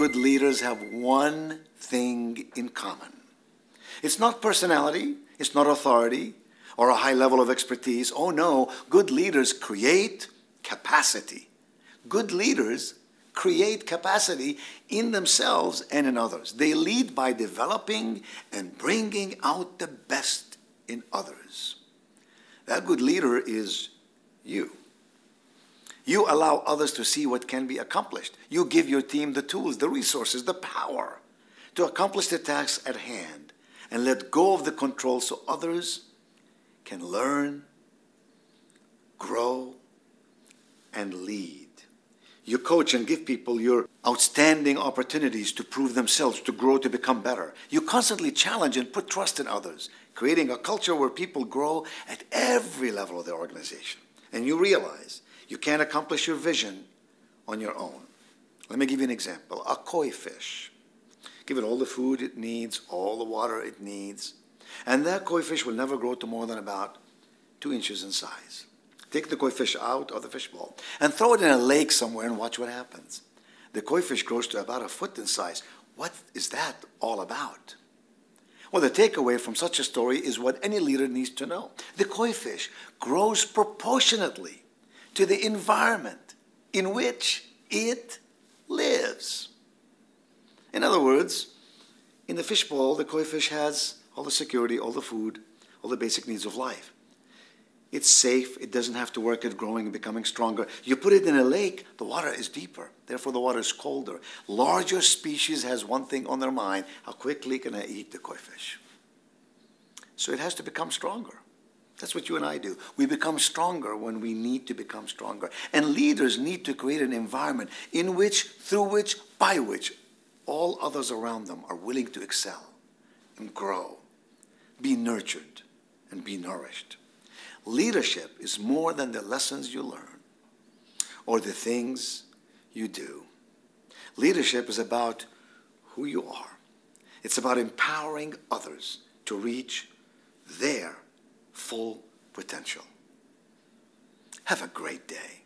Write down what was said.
good leaders have one thing in common. It's not personality, it's not authority or a high level of expertise. Oh no, good leaders create capacity. Good leaders create capacity in themselves and in others. They lead by developing and bringing out the best in others. That good leader is you. You allow others to see what can be accomplished. You give your team the tools, the resources, the power to accomplish the task at hand and let go of the control so others can learn, grow, and lead. You coach and give people your outstanding opportunities to prove themselves, to grow, to become better. You constantly challenge and put trust in others, creating a culture where people grow at every level of their organization. And you realize you can't accomplish your vision on your own. Let me give you an example. A koi fish. Give it all the food it needs, all the water it needs, and that koi fish will never grow to more than about two inches in size. Take the koi fish out of the fishbowl and throw it in a lake somewhere and watch what happens. The koi fish grows to about a foot in size. What is that all about? Well, the takeaway from such a story is what any leader needs to know. The koi fish grows proportionately to the environment in which it lives. In other words, in the fishbowl, the koi fish has all the security, all the food, all the basic needs of life. It's safe, it doesn't have to work at growing and becoming stronger. You put it in a lake, the water is deeper, therefore the water is colder. Larger species has one thing on their mind, how quickly can I eat the koi fish? So it has to become stronger. That's what you and I do. We become stronger when we need to become stronger. And leaders need to create an environment in which, through which, by which, all others around them are willing to excel and grow, be nurtured, and be nourished. Leadership is more than the lessons you learn or the things you do. Leadership is about who you are. It's about empowering others to reach their full potential. Have a great day.